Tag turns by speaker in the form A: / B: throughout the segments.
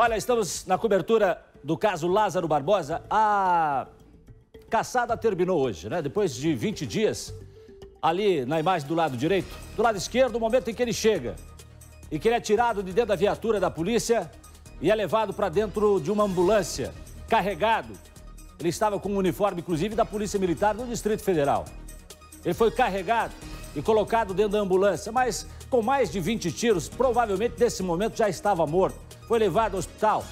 A: Olha, estamos na cobertura do caso Lázaro Barbosa. A caçada terminou hoje, né? Depois de 20 dias, ali na imagem do lado direito, do lado esquerdo, o momento em que ele chega e que ele é tirado de dentro da viatura da polícia e é levado para dentro de uma ambulância, carregado. Ele estava com um uniforme, inclusive, da Polícia Militar do Distrito Federal. Ele foi carregado e colocado dentro da ambulância, mas com mais de 20 tiros, provavelmente nesse momento já estava morto. Foi levado ao hospital,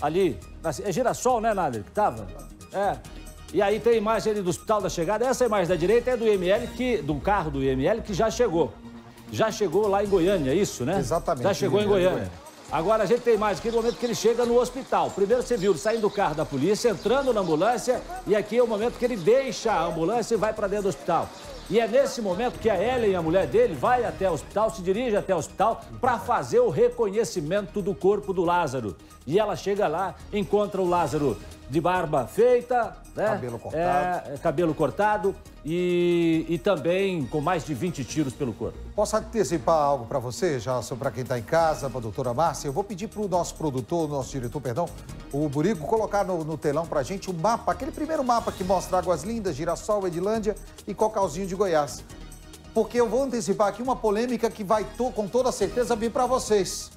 A: ali, é Girassol, né, Nader, que estava? É. E aí tem imagem ali do hospital da chegada. Essa imagem da direita é do IML, que, do carro do IML, que já chegou. Já chegou lá em Goiânia, é isso, né?
B: Exatamente.
A: Já chegou em Goiânia. Agora a gente tem mais aqui no momento que ele chega no hospital. Primeiro você viu ele saindo do carro da polícia, entrando na ambulância, e aqui é o momento que ele deixa a ambulância e vai para dentro do hospital. E é nesse momento que a Ellen, a mulher dele, vai até o hospital, se dirige até o hospital para fazer o reconhecimento do corpo do Lázaro. E ela chega lá, encontra o Lázaro de barba feita, né?
B: Cabelo cortado.
A: É, cabelo cortado e, e também com mais de 20 tiros pelo corpo.
B: Posso antecipar algo para você, já para quem está em casa, para a doutora Márcia? Eu vou pedir para o nosso produtor, nosso diretor, perdão, o Burico, colocar no, no telão para a gente o mapa, aquele primeiro mapa que mostra Águas Lindas, Girassol, Edilândia e Cocalzinho de Goiás. Porque eu vou antecipar aqui uma polêmica que vai, com toda certeza, vir para vocês.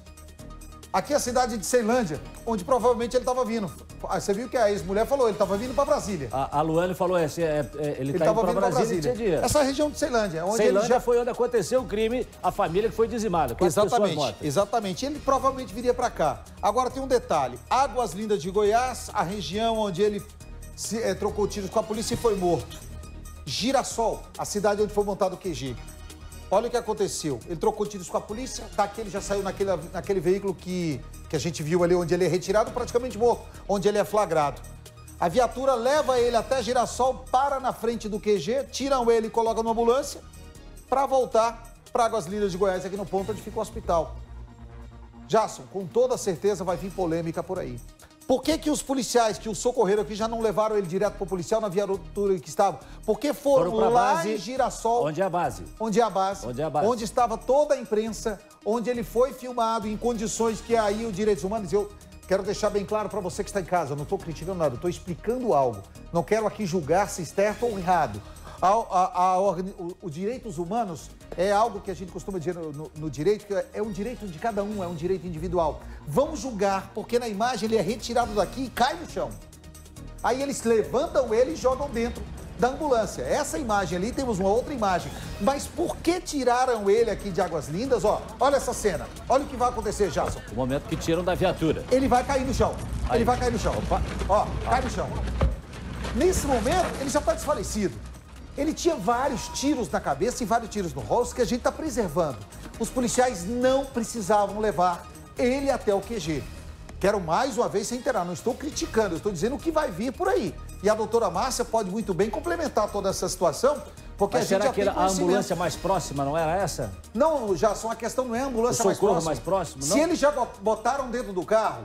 B: Aqui é a cidade de Ceilândia, onde provavelmente ele estava vindo. Ah, você viu que a ex-mulher falou, ele estava vindo para Brasília.
A: A, a Luane falou, é, é, é ele está indo para Brasília, Brasília.
B: Essa região de Ceilândia.
A: Onde Ceilândia já... foi onde aconteceu o crime, a família que foi dizimada,
B: exatamente. Exatamente, ele provavelmente viria para cá. Agora tem um detalhe, Águas Lindas de Goiás, a região onde ele se, é, trocou tiros com a polícia e foi morto. Girassol, a cidade onde foi montado o QG. Olha o que aconteceu. Ele trocou tiros com a polícia, daqui ele já saiu naquele, naquele veículo que, que a gente viu ali, onde ele é retirado, praticamente morto, onde ele é flagrado. A viatura leva ele até Girassol, para na frente do QG, tiram ele e colocam numa ambulância para voltar para Águas Lindas de Goiás, aqui no ponto onde fica o hospital. Jason, com toda certeza vai vir polêmica por aí. Por que, que os policiais que o socorreram aqui já não levaram ele direto para o policial na viatura que estava? Porque foram, foram lá base, em Girassol.
A: Onde é a base?
B: Onde é a base.
A: Onde é a base.
B: Onde estava toda a imprensa, onde ele foi filmado em condições que aí os direitos humanos. Eu quero deixar bem claro para você que está em casa, eu não estou criticando nada, estou explicando algo. Não quero aqui julgar se certo ou errado. A, a, a, o, direitos humanos é algo que a gente costuma dizer no, no, no, direito, que é um direito de cada um, é um direito individual. Vamos julgar, porque na imagem ele é retirado daqui e cai no chão. Aí eles levantam ele e jogam dentro da ambulância. Essa imagem ali, temos uma outra imagem. Mas por que tiraram ele aqui de Águas Lindas? Ó, olha essa cena. Olha o que vai acontecer, Jason.
A: O momento que tiram da viatura.
B: Ele vai cair no chão. Aí. Ele vai cair no chão. Opa. Ó, cai no chão. Nesse momento, ele já está desfalecido. Ele tinha vários tiros na cabeça e vários tiros no rosto que a gente está preservando. Os policiais não precisavam levar ele até o QG. Quero mais uma vez se inteirar, não estou criticando, estou dizendo o que vai vir por aí. E a doutora Márcia pode muito bem complementar toda essa situação, porque
A: Mas
B: a gente
A: será
B: já
A: que
B: tem
A: a ambulância mais próxima não era essa?
B: Não, já só a questão não é a ambulância
A: o
B: mais próxima.
A: mais próximo, não?
B: Se eles já botaram dentro do carro,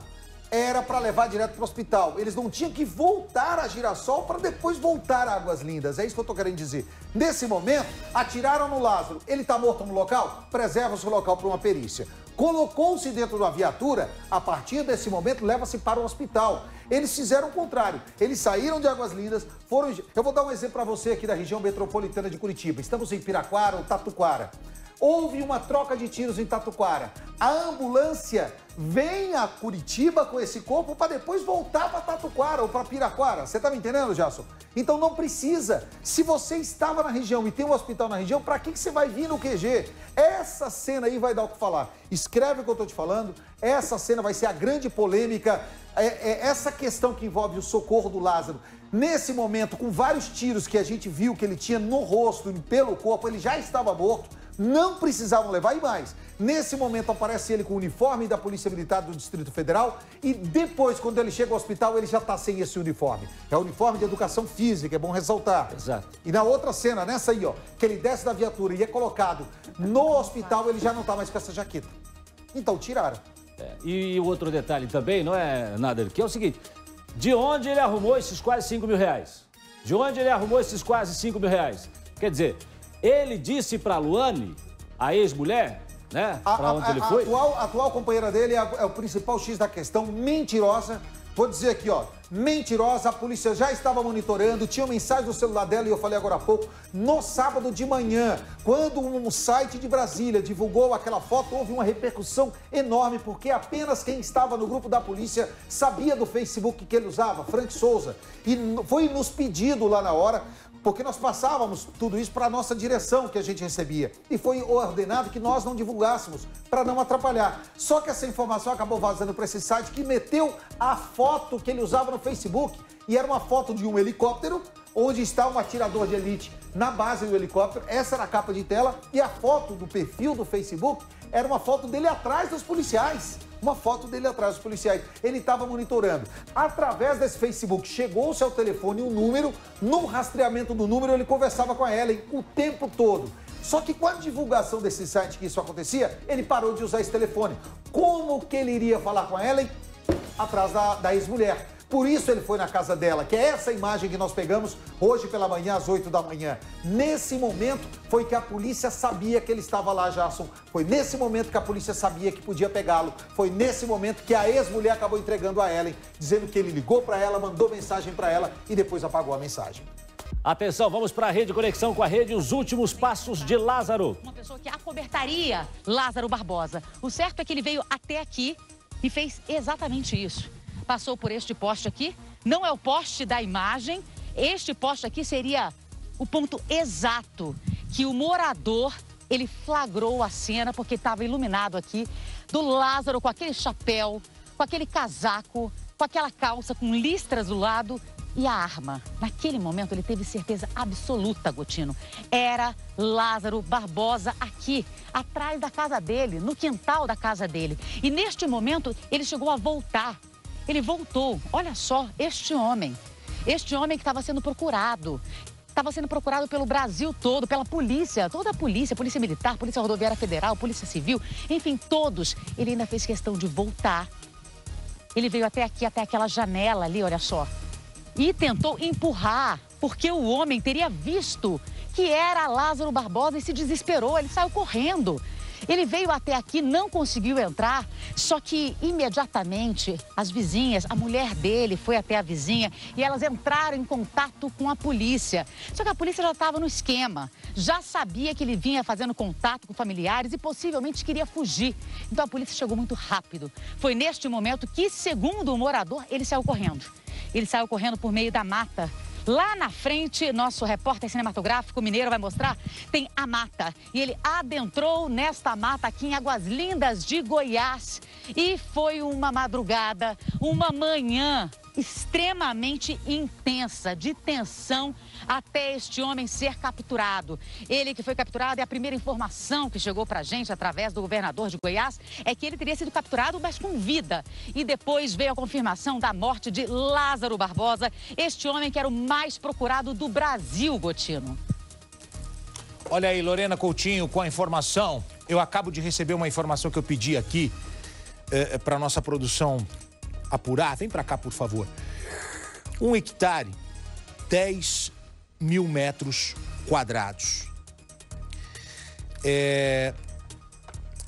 B: era para levar direto para o hospital. Eles não tinham que voltar a Girassol para depois voltar a Águas Lindas. É isso que eu estou querendo dizer. Nesse momento, atiraram no Lázaro. Ele está morto no local? Preserva-se o local para uma perícia. Colocou-se dentro da viatura, a partir desse momento, leva-se para o hospital. Eles fizeram o contrário. Eles saíram de Águas Lindas, foram. Eu vou dar um exemplo para você aqui da região metropolitana de Curitiba. Estamos em Piraquara ou Tatuquara. Houve uma troca de tiros em Tatuquara. A ambulância vem a Curitiba com esse corpo para depois voltar para Tatuquara ou para Piraquara. Você tá me entendendo, Jason? Então não precisa. Se você estava na região e tem um hospital na região, para que, que você vai vir no QG? Essa cena aí vai dar o que falar. Escreve o que eu estou te falando. Essa cena vai ser a grande polêmica. É, é essa questão que envolve o socorro do Lázaro. Nesse momento, com vários tiros que a gente viu que ele tinha no rosto e pelo corpo, ele já estava morto não precisavam levar e mais. Nesse momento aparece ele com o uniforme da Polícia Militar do Distrito Federal e depois, quando ele chega ao hospital, ele já está sem esse uniforme. É o uniforme de educação física, é bom ressaltar.
A: Exato.
B: E na outra cena, nessa aí, ó, que ele desce da viatura e é colocado no hospital, ele já não está mais com essa jaqueta. Então, tiraram.
A: É, e o outro detalhe também, não é nada, que é o seguinte, de onde ele arrumou esses quase 5 mil reais? De onde ele arrumou esses quase 5 mil reais? Quer dizer, ele disse para Luane, a ex-mulher, né? Para onde a, ele foi.
B: A atual, a atual companheira dele é, é o principal X da questão, mentirosa. Vou dizer aqui, ó, mentirosa, a polícia já estava monitorando, tinha mensagem no celular dela e eu falei agora há pouco, no sábado de manhã, quando um site de Brasília divulgou aquela foto, houve uma repercussão enorme, porque apenas quem estava no grupo da polícia sabia do Facebook que ele usava, Frank Souza, e foi nos pedido lá na hora porque nós passávamos tudo isso para a nossa direção que a gente recebia. E foi ordenado que nós não divulgássemos, para não atrapalhar. Só que essa informação acabou vazando para esse site que meteu a foto que ele usava no Facebook. E era uma foto de um helicóptero, onde está um atirador de elite na base do helicóptero. Essa era a capa de tela. E a foto do perfil do Facebook era uma foto dele atrás dos policiais uma foto dele atrás dos policiais. Ele estava monitorando. Através desse Facebook, chegou-se ao telefone um número, no rastreamento do número ele conversava com a Ellen o tempo todo. Só que com a divulgação desse site que isso acontecia, ele parou de usar esse telefone. Como que ele iria falar com a Ellen? Atrás da, da ex-mulher. Por isso ele foi na casa dela, que é essa imagem que nós pegamos hoje pela manhã, às 8 da manhã. Nesse momento foi que a polícia sabia que ele estava lá, Jason. Foi nesse momento que a polícia sabia que podia pegá-lo. Foi nesse momento que a ex-mulher acabou entregando a Ellen, dizendo que ele ligou para ela, mandou mensagem para ela e depois apagou a mensagem.
A: Atenção, vamos para a rede Conexão com a rede Os Últimos Passos de Lázaro.
C: Uma pessoa que acobertaria Lázaro Barbosa. O certo é que ele veio até aqui e fez exatamente isso passou por este poste aqui. Não é o poste da imagem. Este poste aqui seria o ponto exato que o morador ele flagrou a cena porque estava iluminado aqui do Lázaro com aquele chapéu, com aquele casaco, com aquela calça com listras do lado e a arma. Naquele momento ele teve certeza absoluta, Gotino. Era Lázaro Barbosa aqui, atrás da casa dele, no quintal da casa dele. E neste momento ele chegou a voltar ele voltou. Olha só, este homem, este homem que estava sendo procurado, estava sendo procurado pelo Brasil todo, pela polícia, toda a polícia, polícia militar, polícia rodoviária federal, polícia civil, enfim, todos. Ele ainda fez questão de voltar. Ele veio até aqui, até aquela janela ali, olha só, e tentou empurrar, porque o homem teria visto que era Lázaro Barbosa e se desesperou, ele saiu correndo. Ele veio até aqui, não conseguiu entrar, só que imediatamente as vizinhas, a mulher dele foi até a vizinha e elas entraram em contato com a polícia. Só que a polícia já estava no esquema, já sabia que ele vinha fazendo contato com familiares e possivelmente queria fugir. Então a polícia chegou muito rápido. Foi neste momento que, segundo o morador, ele saiu correndo. Ele saiu correndo por meio da mata Lá na frente, nosso repórter cinematográfico mineiro vai mostrar, tem a mata. E ele adentrou nesta mata aqui em Águas Lindas de Goiás. E foi uma madrugada, uma manhã extremamente intensa, de tensão, até este homem ser capturado. Ele que foi capturado, e a primeira informação que chegou para a gente através do governador de Goiás é que ele teria sido capturado, mas com vida. E depois veio a confirmação da morte de Lázaro Barbosa, este homem que era o mais procurado do Brasil, Gotino.
D: Olha aí, Lorena Coutinho, com a informação. Eu acabo de receber uma informação que eu pedi aqui eh, para nossa produção apurar, vem para cá, por favor. Um hectare, 10 mil metros quadrados. É,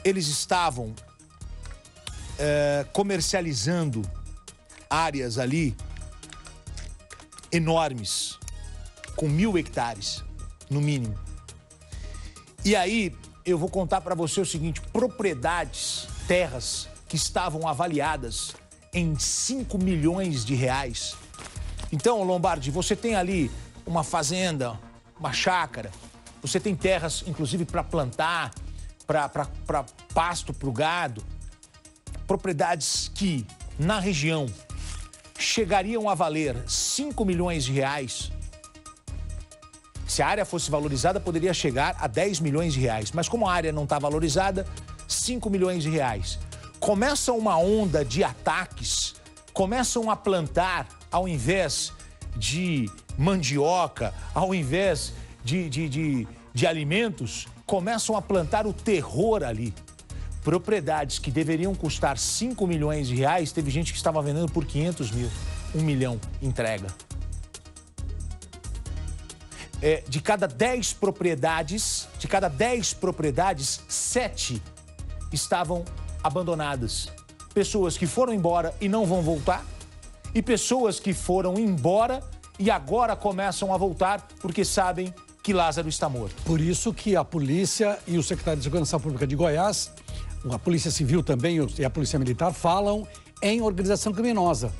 D: eles estavam é, comercializando áreas ali enormes, com mil hectares, no mínimo. E aí, eu vou contar para você o seguinte: propriedades, terras que estavam avaliadas em 5 milhões de reais. Então, Lombardi, você tem ali uma fazenda, uma chácara, você tem terras, inclusive, para plantar, para pasto para o gado, propriedades que, na região, chegariam a valer 5 milhões de reais. Se a área fosse valorizada, poderia chegar a 10 milhões de reais. Mas como a área não está valorizada, 5 milhões de reais começa uma onda de ataques, começam a plantar ao invés de mandioca, ao invés de, de, de, de alimentos, começam a plantar o terror ali. Propriedades que deveriam custar 5 milhões de reais, teve gente que estava vendendo por 500 mil, 1 milhão entrega. É, de cada 10 propriedades, de cada 10 propriedades, 7 estavam abandonadas. Pessoas que foram embora e não vão voltar, e pessoas que foram embora e agora começam a voltar porque sabem que Lázaro está morto.
E: Por isso que a polícia e o secretário de Segurança Pública de Goiás, a Polícia Civil também e a Polícia Militar falam em organização criminosa,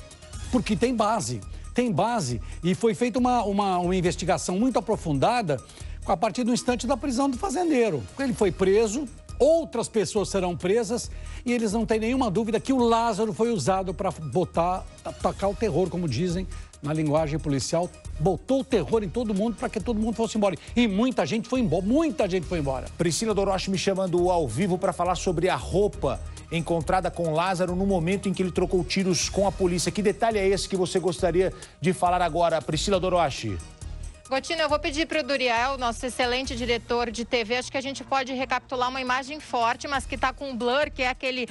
E: porque tem base, tem base e foi feita uma, uma, uma investigação muito aprofundada a partir do instante da prisão do fazendeiro. Ele foi preso, outras pessoas serão presas e eles não têm nenhuma dúvida que o Lázaro foi usado para botar, atacar o terror, como dizem na linguagem policial, botou o terror em todo mundo para que todo mundo fosse embora. E muita gente foi embora, muita gente foi embora.
D: Priscila Doroche me chamando ao vivo para falar sobre a roupa encontrada com Lázaro no momento em que ele trocou tiros com a polícia. Que detalhe é esse que você gostaria de falar agora, Priscila Doroche?
F: Gotino, eu vou pedir para o Duriel, nosso excelente diretor de TV, acho que a gente pode recapitular uma imagem forte, mas que está com um blur, que é aquele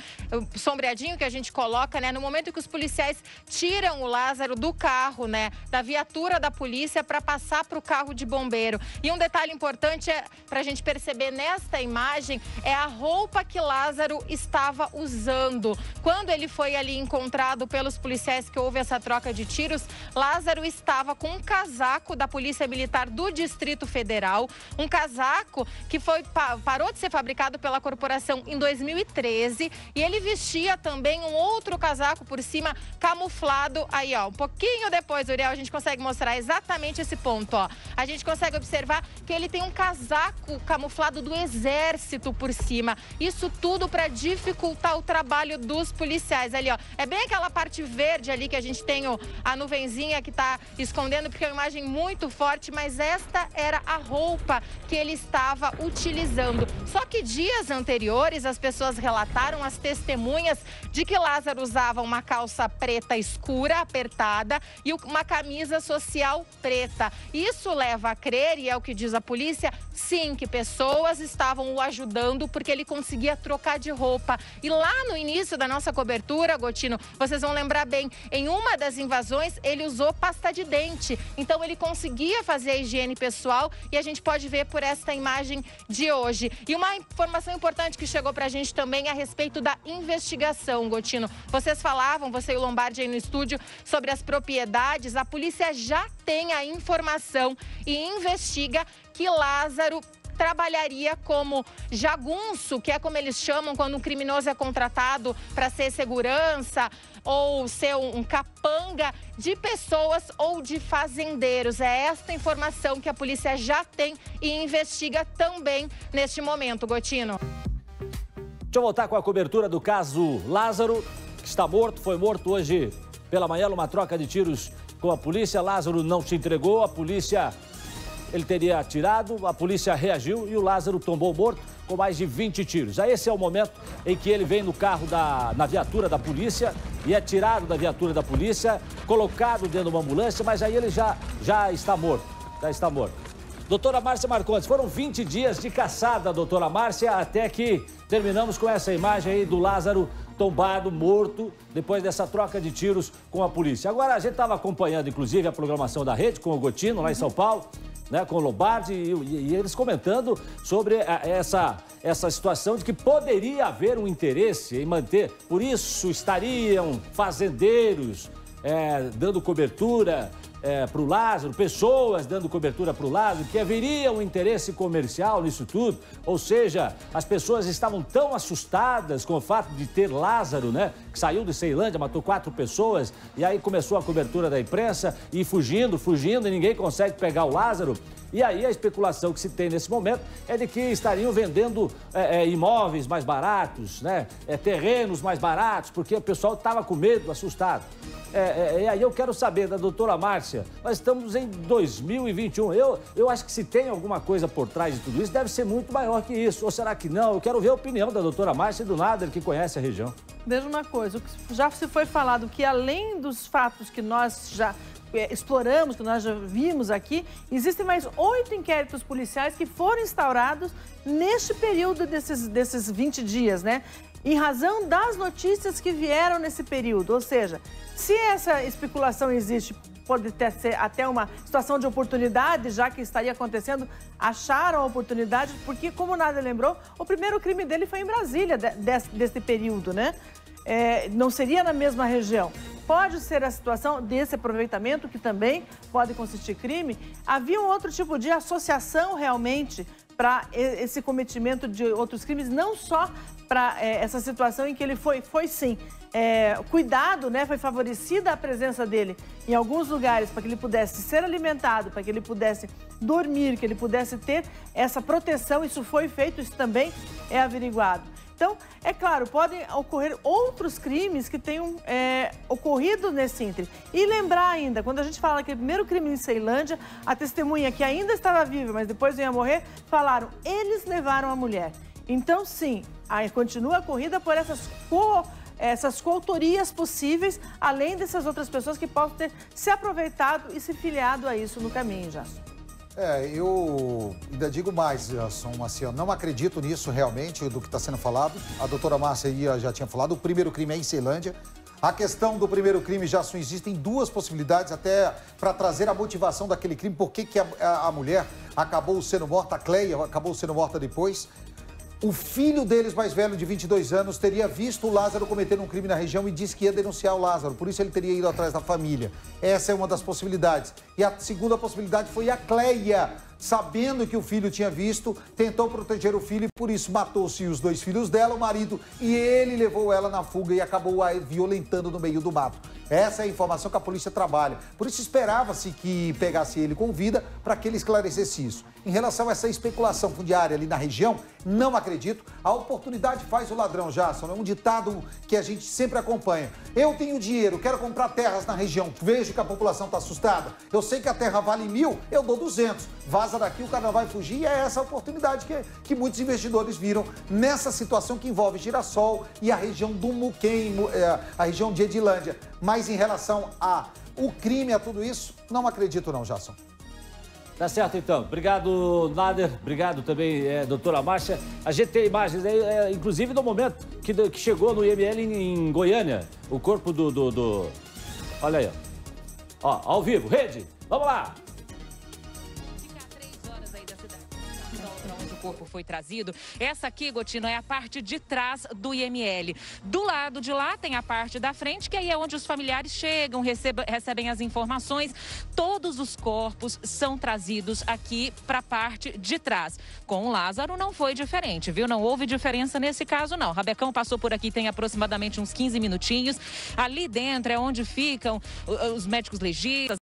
F: sombreadinho que a gente coloca, né? No momento que os policiais tiram o Lázaro do carro, né? Da viatura da polícia para passar para o carro de bombeiro. E um detalhe importante é para a gente perceber nesta imagem é a roupa que Lázaro estava usando. Quando ele foi ali encontrado pelos policiais que houve essa troca de tiros, Lázaro estava com um casaco da polícia Militar do Distrito Federal, um casaco que foi parou de ser fabricado pela corporação em 2013 e ele vestia também um outro casaco por cima camuflado aí, ó. Um pouquinho depois, Uriel, a gente consegue mostrar exatamente esse ponto, ó. A gente consegue observar que ele tem um casaco camuflado do exército por cima. Isso tudo para dificultar o trabalho dos policiais ali, ó. É bem aquela parte verde ali que a gente tem a nuvenzinha que está escondendo, porque é uma imagem muito forte mas esta era a roupa que ele estava utilizando. Só que dias anteriores, as pessoas relataram, as testemunhas, de que Lázaro usava uma calça preta escura, apertada, e uma camisa social preta. Isso leva a crer, e é o que diz a polícia, sim, que pessoas estavam o ajudando porque ele conseguia trocar de roupa. E lá no início da nossa cobertura, Gotino, vocês vão lembrar bem, em uma das invasões ele usou pasta de dente. Então ele conseguia fazer a higiene pessoal e a gente pode ver por esta imagem de hoje. E uma informação importante que chegou para a gente também a respeito da investigação, Gotino. Vocês falavam, você e o Lombardi aí no estúdio, sobre as propriedades. A polícia já tem a informação e investiga que Lázaro trabalharia como jagunço, que é como eles chamam quando um criminoso é contratado para ser segurança ou ser um, capanga de pessoas ou de fazendeiros. É esta informação que a polícia já tem e investiga também neste momento, Gotino.
A: Deixa eu voltar com a cobertura do caso Lázaro, que está morto, foi morto hoje pela manhã numa troca de tiros com a polícia. Lázaro não se entregou, a polícia ele teria atirado, a polícia reagiu e o Lázaro tombou morto com mais de 20 tiros. Aí esse é o momento em que ele vem no carro da na viatura da polícia e é tirado da viatura da polícia, colocado dentro de uma ambulância, mas aí ele já, já está morto. Já está morto. Doutora Márcia Marcondes, foram 20 dias de caçada, doutora Márcia, até que terminamos com essa imagem aí do Lázaro tombado, morto, depois dessa troca de tiros com a polícia. Agora, a gente estava acompanhando, inclusive, a programação da rede com o Gotino, lá em São Paulo né, com o Lombardi e, e, e eles comentando sobre a, essa, essa situação de que poderia haver um interesse em manter, por isso estariam fazendeiros é, dando cobertura é, para o Lázaro, pessoas dando cobertura para o Lázaro, que haveria um interesse comercial nisso tudo. Ou seja, as pessoas estavam tão assustadas com o fato de ter Lázaro, né? Que saiu de Ceilândia, matou quatro pessoas, e aí começou a cobertura da imprensa e fugindo, fugindo, e ninguém consegue pegar o Lázaro. E aí a especulação que se tem nesse momento é de que estariam vendendo é, é, imóveis mais baratos, né? É, terrenos mais baratos, porque o pessoal estava com medo, assustado. É, é, e aí eu quero saber da doutora Márcia, nós estamos em 2021. Eu, eu acho que se tem alguma coisa por trás de tudo isso, deve ser muito maior que isso. Ou será que não? Eu quero ver a opinião da doutora Márcia e do Nader, que conhece a região.
G: Veja uma coisa, já se foi falado que além dos fatos que nós já exploramos, que nós já vimos aqui, existem mais oito inquéritos policiais que foram instaurados neste período desses, desses 20 dias, né? em razão das notícias que vieram nesse período. Ou seja, se essa especulação existe, pode ter, ser até uma situação de oportunidade, já que estaria acontecendo, acharam a oportunidade, porque, como nada lembrou, o primeiro crime dele foi em Brasília, desse, desse período, né? É, não seria na mesma região. Pode ser a situação desse aproveitamento, que também pode consistir crime. Havia um outro tipo de associação realmente para esse cometimento de outros crimes, não só para é, essa situação em que ele foi, foi sim, é, cuidado, né? Foi favorecida a presença dele em alguns lugares para que ele pudesse ser alimentado, para que ele pudesse dormir, que ele pudesse ter essa proteção. Isso foi feito, isso também é averiguado. Então, é claro, podem ocorrer outros crimes que tenham é, ocorrido nesse íntere. E lembrar ainda, quando a gente fala que o primeiro crime em Ceilândia, a testemunha que ainda estava viva, mas depois ia morrer, falaram, eles levaram a mulher. Então, sim, aí continua a corrida por essas co essas coautorias possíveis, além dessas outras pessoas que possam ter se aproveitado e se filiado a isso no caminho.
B: É, eu ainda digo mais, Jason, assim, eu não acredito nisso realmente, do que está sendo falado. A doutora Márcia já tinha falado, o primeiro crime é em Ceilândia. A questão do primeiro crime, já só existem duas possibilidades até para trazer a motivação daquele crime, por que, que a, a, a mulher acabou sendo morta, a Cleia acabou sendo morta depois. O filho deles, mais velho, de 22 anos, teria visto o Lázaro cometer um crime na região e disse que ia denunciar o Lázaro. Por isso ele teria ido atrás da família. Essa é uma das possibilidades. E a segunda possibilidade foi a Cleia, sabendo que o filho tinha visto, tentou proteger o filho e por isso matou-se os dois filhos dela, o marido, e ele levou ela na fuga e acabou a violentando no meio do mato. Essa é a informação que a polícia trabalha. Por isso esperava-se que pegasse ele com vida para que ele esclarecesse isso. Em relação a essa especulação fundiária ali na região, não acredito. A oportunidade faz o ladrão, Jason. É um ditado que a gente sempre acompanha. Eu tenho dinheiro, quero comprar terras na região. Vejo que a população está assustada. Eu sei que a terra vale mil, eu dou 200. Vaza daqui, o cara vai fugir. E é essa a oportunidade que, que muitos investidores viram nessa situação que envolve Girassol e a região do Muquem, é, a região de Edilândia. Mas em relação a o crime, a tudo isso, não acredito não, Jason.
A: Tá certo, então. Obrigado, Nader. Obrigado também, é, doutora Márcia. A gente tem imagens aí, é, inclusive no momento que, que, chegou no IML em, em Goiânia, o corpo do, do, do... Olha aí, ó. ó. Ao vivo, rede. Vamos lá.
H: Corpo foi trazido. Essa aqui, Gotino, é a parte de trás do IML. Do lado de lá tem a parte da frente, que aí é onde os familiares chegam, recebem, as informações. Todos os corpos são trazidos aqui para a parte de trás. Com o Lázaro não foi diferente, viu? Não houve diferença nesse caso, não. Rabecão passou por aqui tem aproximadamente uns 15 minutinhos. Ali dentro é onde ficam os médicos legistas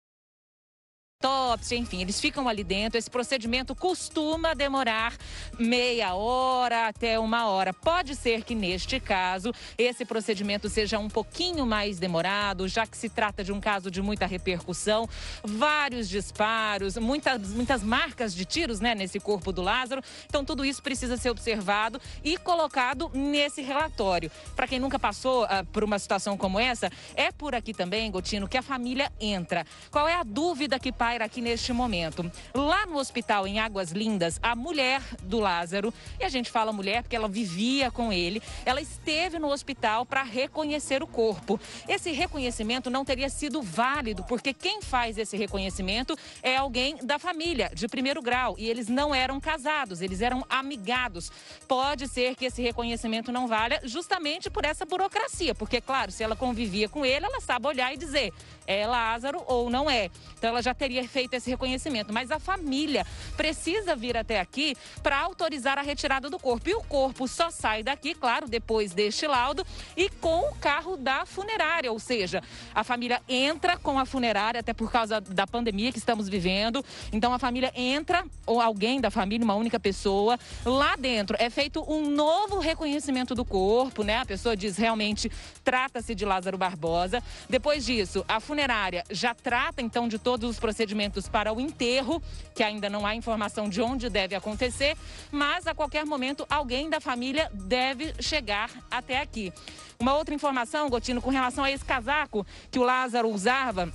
H: enfim, eles ficam ali dentro. Esse procedimento costuma demorar meia hora até uma hora. Pode ser que neste caso esse procedimento seja um pouquinho mais demorado, já que se trata de um caso de muita repercussão, vários disparos, muitas, muitas marcas de tiros né, nesse corpo do Lázaro. Então, tudo isso precisa ser observado e colocado nesse relatório. Para quem nunca passou uh, por uma situação como essa, é por aqui também, Gotino, que a família entra. Qual é a dúvida que paira aqui neste momento. Lá no hospital em Águas Lindas, a mulher do Lázaro, e a gente fala mulher porque ela vivia com ele, ela esteve no hospital para reconhecer o corpo. Esse reconhecimento não teria sido válido, porque quem faz esse reconhecimento é alguém da família, de primeiro grau, e eles não eram casados, eles eram amigados. Pode ser que esse reconhecimento não valha justamente por essa burocracia, porque, claro, se ela convivia com ele, ela sabe olhar e dizer é Lázaro ou não é. Então ela já teria feito esse reconhecimento, mas a família precisa vir até aqui para autorizar a retirada do corpo. E o corpo só sai daqui, claro, depois deste laudo e com o carro da funerária, ou seja, a família entra com a funerária até por causa da pandemia que estamos vivendo. Então a família entra ou alguém da família, uma única pessoa, lá dentro é feito um novo reconhecimento do corpo, né? A pessoa diz realmente trata-se de Lázaro Barbosa. Depois disso, a funerária já trata então de todos os procedimentos para o enterro, que ainda não há informação de onde deve acontecer, mas a qualquer momento alguém da família deve chegar até aqui. Uma outra informação, Gotino, com relação a esse casaco que o Lázaro usava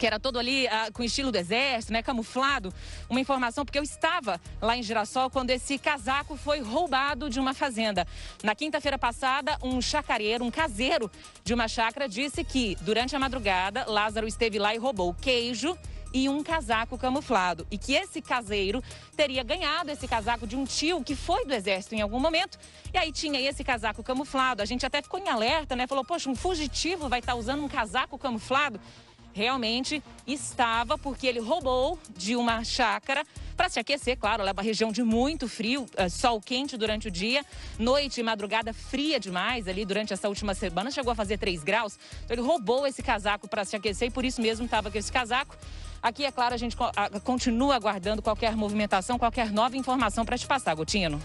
H: que era todo ali ah, com estilo do exército, né, camuflado, uma informação porque eu estava lá em Girassol quando esse casaco foi roubado de uma fazenda. Na quinta-feira passada, um chacareiro, um caseiro de uma chácara disse que durante a madrugada Lázaro esteve lá e roubou queijo e um casaco camuflado. E que esse caseiro teria ganhado esse casaco de um tio que foi do exército em algum momento. E aí tinha esse casaco camuflado. A gente até ficou em alerta, né? Falou, poxa, um fugitivo vai estar usando um casaco camuflado realmente estava, porque ele roubou de uma chácara para se aquecer, claro, leva a região de muito frio, eh, sol quente durante o dia, noite e madrugada fria demais ali durante essa última semana, chegou a fazer 3 graus. Então ele roubou esse casaco para se aquecer e por isso mesmo estava com esse casaco. Aqui, é claro, a gente continua aguardando qualquer movimentação, qualquer nova informação para te passar, Gotino.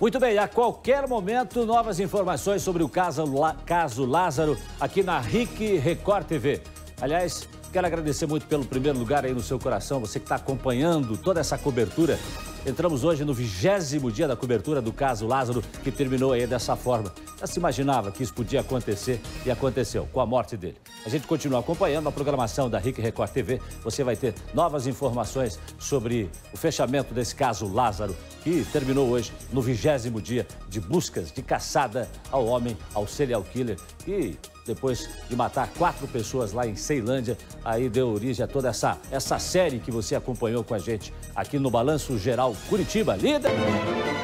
A: Muito bem, a qualquer momento, novas informações sobre o caso, caso Lázaro aqui na RIC Record TV. Aliás, quero agradecer muito pelo primeiro lugar aí no seu coração, você que está acompanhando toda essa cobertura. Entramos hoje no vigésimo dia da cobertura do caso Lázaro, que terminou aí dessa forma. Já se imaginava que isso podia acontecer e aconteceu com a morte dele. A gente continua acompanhando a programação da RIC Record TV. Você vai ter novas informações sobre o fechamento desse caso Lázaro, que terminou hoje no vigésimo dia de buscas, de caçada ao homem, ao serial killer, que depois de matar quatro pessoas lá em Ceilândia, aí deu origem a toda essa, essa série que você acompanhou com a gente aqui no Balanço Geral Curitiba. Líder!